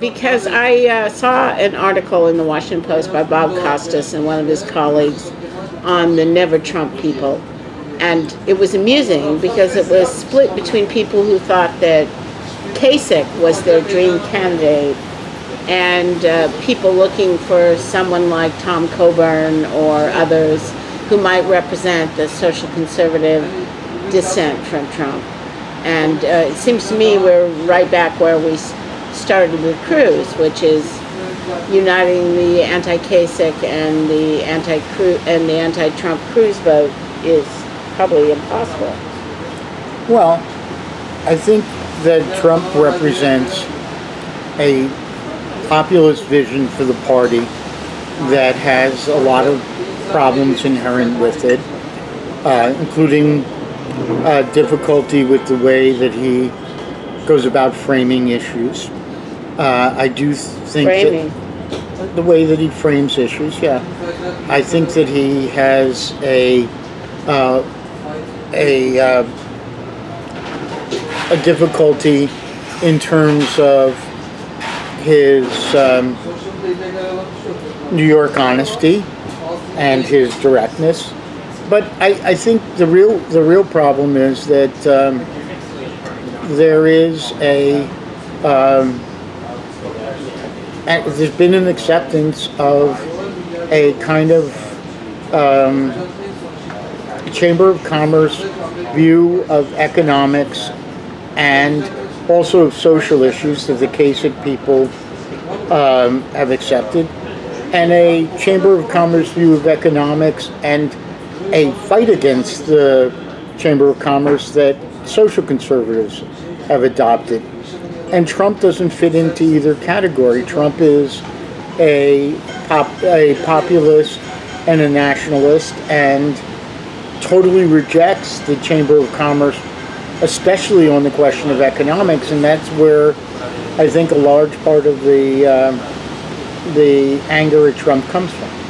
because I uh, saw an article in the Washington Post by Bob Costas and one of his colleagues on the Never Trump people. And it was amusing because it was split between people who thought that Kasich was their dream candidate and uh, people looking for someone like Tom Coburn or others who might represent the social conservative dissent from Trump. And uh, it seems to me we're right back where we started with Cruz, which is uniting the anti-Kasich and the anti and the anti-Trump Cruz vote is probably impossible. Well, I think that Trump represents a populist vision for the party that has a lot of problems inherent with it, uh, including uh, difficulty with the way that he goes about framing issues. Uh, I do think Framing. that the way that he frames issues, yeah, I think that he has a uh, a uh, a difficulty in terms of his um, New York honesty and his directness. But I, I think the real the real problem is that um, there is a um, there's been an acceptance of a kind of um, Chamber of Commerce view of economics and also of social issues that the Kasich people um, have accepted, and a Chamber of Commerce view of economics and a fight against the Chamber of Commerce that social conservatives have adopted. And Trump doesn't fit into either category. Trump is a pop, a populist and a nationalist, and totally rejects the Chamber of Commerce, especially on the question of economics, and that's where I think a large part of the uh, the anger at Trump comes from.